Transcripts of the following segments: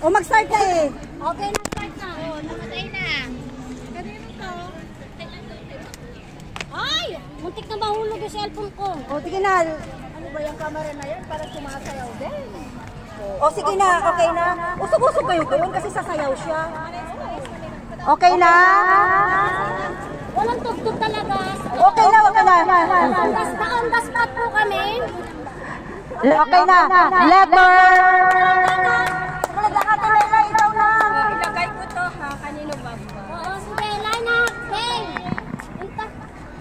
O mag-start na eh. Okay na, start na. Oh, namatay na. Kanino to? Ay! Muntik na mahulog yung cellphone ko. O sige na. Ano ba yung camera na yan? Para sumasayaw din. O sige na, okay na. Usog-usog kayo doon kasi sasayaw siya. Okay na? Walang tugtog talaga. Okay na, okay na. Spot, on the spot po kami. Okay na. Letter.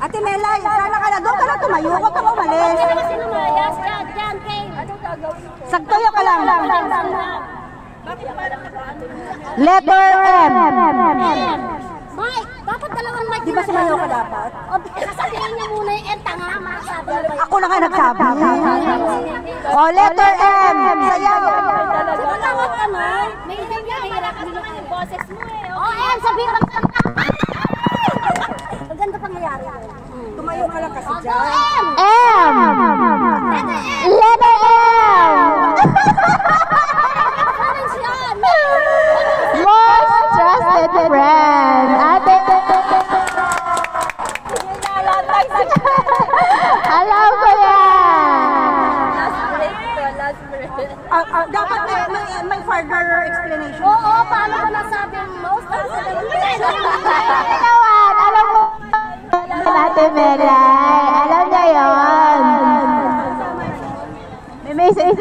Ate Mela, sana ka na doon ka na tumayo. Huwag kang umalis. Hindi kasi lumayas. Dyan, dyan, Kay. Anong gagawin ko? Sagtoyo ka lang. Letter M. M. Mike, dapat dalawang mic Di ba sumayaw ka dapat? O, sasabihin niyo muna yung M, tanga, ba Ako na nga nagsabi. O, letter M. Sayaw. Sumatawag ka no? May hindi niya, hirap nilok yung boses mo eh. O, M, sabihin mo. Lang kasi dyan. M! Letter M. Most trusted friend. Ate. Alam ko yan. Last break to. Last break. Ah, ah, dapat may, may, may further explanation. Oo, paano ko nasabing most trusted mo. Ate Melay, alam niya yun. May message.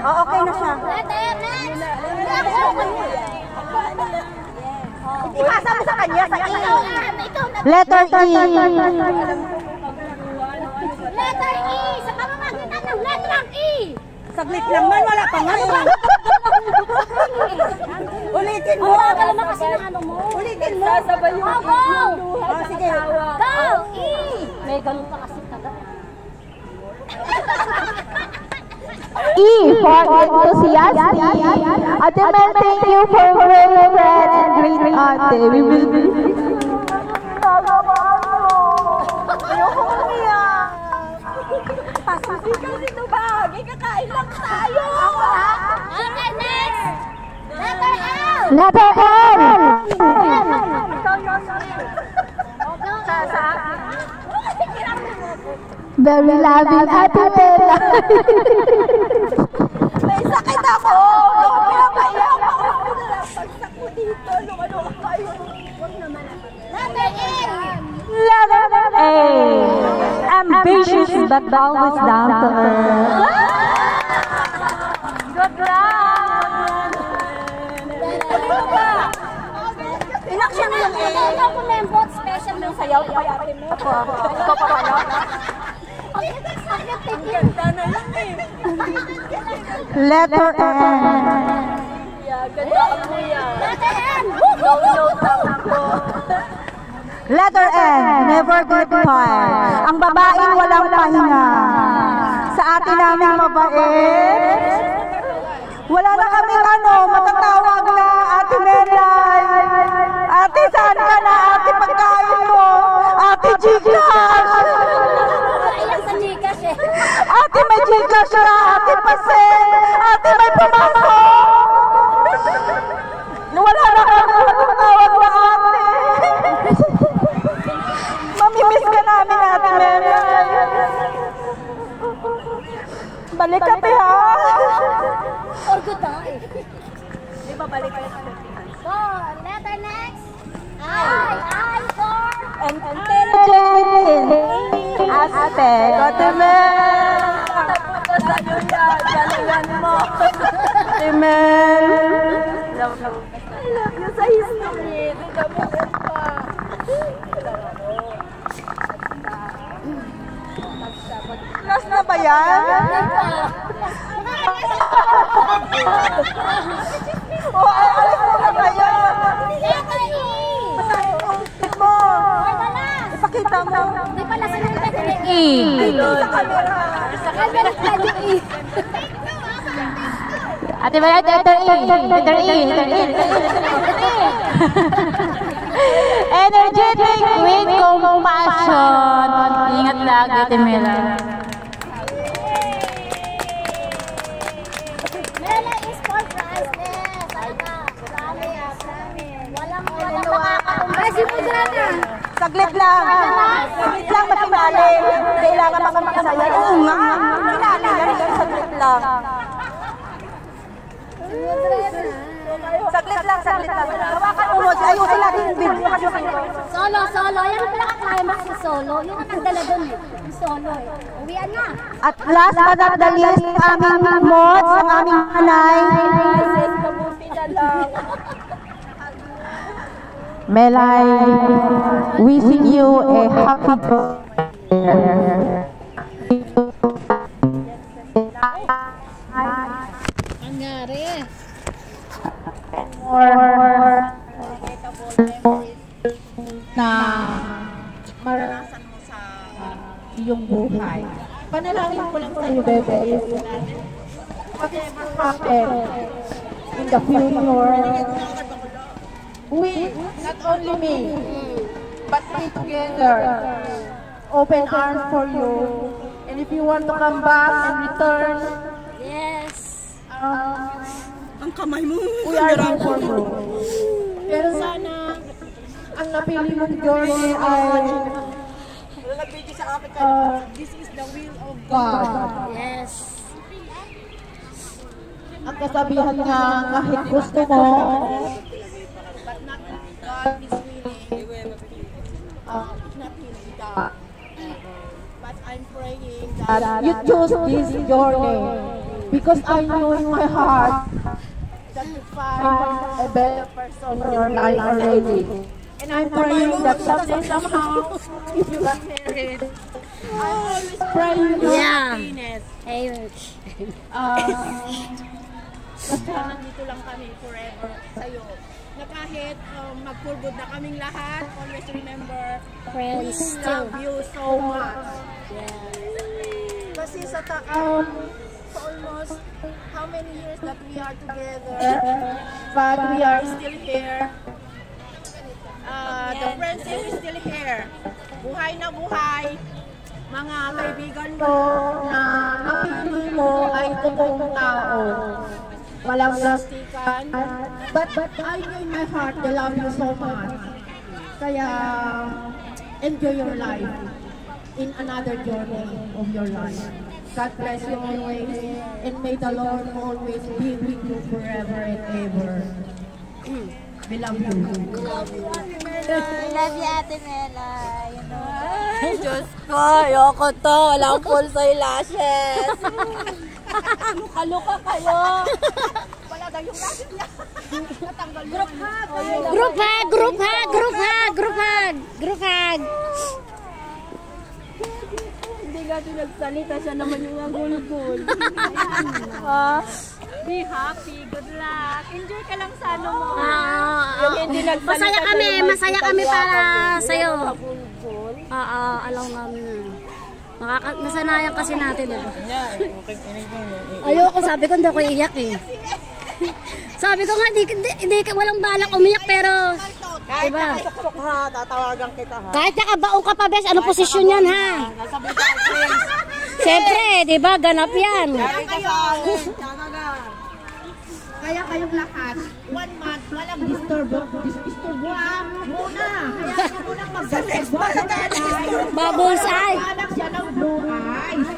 Oh, okay na siya. Letter next. Ipasa mo sa kanya, sa na, na. Letter E. Letter E. Sa pamamagitan ng letrang E. Saglit lang man, wala pa nga. Ulitin mo. Wala ka naman kasi ng ano mo. Ulitin mo. Sasabay yung Oh, go! Oh, sige. E! May ganun pa kasi taga. E for enthusiastic. Ate Mel, thank you for great friend and great ate. We will be... Ayoko umiyak. Kasi ito ba? Kakain lang tayo. Okay, next! Letter L! Letter L. Oh, go! Very loving Ate Mel. May sakit ako. Ako pinapaiyak ako. Pinapagsak ko dito. Lumano ako kayo. Letter M! Letter A. Ambitious but always down to earth. Good luck. Inaction mo yung Ikaw, ikaw po membot, special mo sayaw. Ate mo. Ikaw pa na lang eh. Letter N. Yeah, ganda ka kuya. Letter M! No, no, ako. Letter N. Never tired. Ang babaeng walang pahinga. Sa atin namin mabait. Wala na kaming ano, matatawag na Ate Melay. Ate, saan ka na? Ate, pagkain mo. Ate, Gcash. Ayan sa Gcash eh. Gcash na. Ate, pasel. Ate, may pumasok. Wala na kami matatawag na ate. Mamimiss ka namin, Ate Melay. Balik ka, te, ha? Or good eh. Di ba balik ka So, letter next. I. I for... Intelligent aspect. Ate Mel. Galingan mo. Ate Mel. I love you sa history. Pa. Last na ba yan? O, ay, alis mo na ba yan? Mo. Ipakita mo. Di pala sa E. E. Dito sa camera. Ay, meron letter E. Ate Maya, letter E. Letter E. Letter E. Energetic with compassion. Ingat lagi, Ate Mela. Mela is for priceless. Sana, promise. Walang walang makakatumba. Si Pudrana. Saglit lang. Saglit lang, pati. Kailangan makakasayan. Oo ah, nga. Saglit lang, saglit lang. Hawakan mo, Rose. Ayusin natin yung video Solo, solo. Yan ang pinaka-climax sa solo. Yung ang nagdala dun eh. Yung solo eh. Uwian na. At last but not the least, ang aming mods, ang aming nanay. Mabuti na lang. Melay, wishing you a happy birthday. Na maranasan mo sa iyong buhay. Panalangin ko lang sa iyo, bebe, is whatever happen in the future, we, not only me, but we together, open arms for you. And if you want to come back and return, we are here for you. Pero sana, ang napili mong journey ay uh, this is the will of God. Yes. Ang kasabihan nga, kahit gusto mo, uh, that you choose this journey because I know in my heart that you find a better person in your life already. And I'm praying that someday, somehow, if you got married, I always pray you Yeah. happiness. Hey, Uh, Basta nandito lang kami forever sa'yo. Na kahit um, na kaming lahat, always remember, friends we love you so much. Yeah. Kasi sa ta um, sa almost how many years that we are together, but we are still here. Uh, the friendship is still here. Buhay na buhay. Mga kaibigan ko na napili mo ay totoong tao. Walang plastikan. But, but I know in my heart, I love you so much. Kaya, enjoy your life in another journey of your life. God bless you always, and may the Lord always be with you forever and ever. We love you. Love you, Ate Mela. You know. Ay, Diyos ko, ayoko to. Walang full soy lashes. Luka-luka kayo. Wala daw yung lashes niya. Natanggal Group hug. Group hug, group hug, group hug, group hug, group hug. Ito nagsalita. Siya naman yung nagulgul. ha? Be happy. Good luck. Enjoy ka lang sa ano mo. Ah, Yung hindi nagsalita masaya kami, masaya kami para sa'yo. Oo, alam namin. Makaka nasanayan kasi natin, diba? Ayoko, sabi ko hindi ako iiyak eh. sabi ko nga, hindi, hindi, hindi ka- walang balak umiyak pero... Kahit Diba? nakasuktok ha, tatawagan kita ha. Kahit nakabaong ka pa, bes, ano posisyon yan, ha? Nasa Place. Siyempre, di ba, ganap yan. Akin. Talaga. Kaya kayong lahat, one month, walang disturb, disturb ah, muna. Kaya mo munang mag-disturb. Bubbles eye. Anak siya ng blue eyes.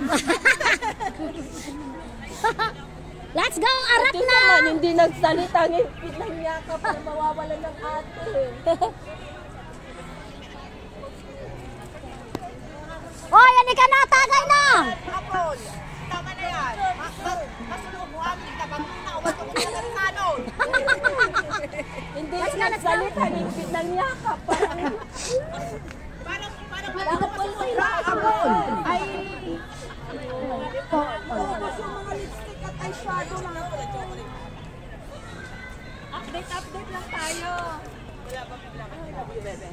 Let's go, arap Ito na! naman, hindi nagsalita. Ngipit lang niya ka para mawawalan ng ate. Hoy, ano ka na, tagay na! Apol, tama na yan. Kasunod mo ang kita bang nauwas ko sa kanon. Hindi siya nagsalita. Ngipit lang niya ka. Parang, parang, parang wala ka pa sa Apol. Ay, Update, update lang tayo. Wala ba, wala bebe?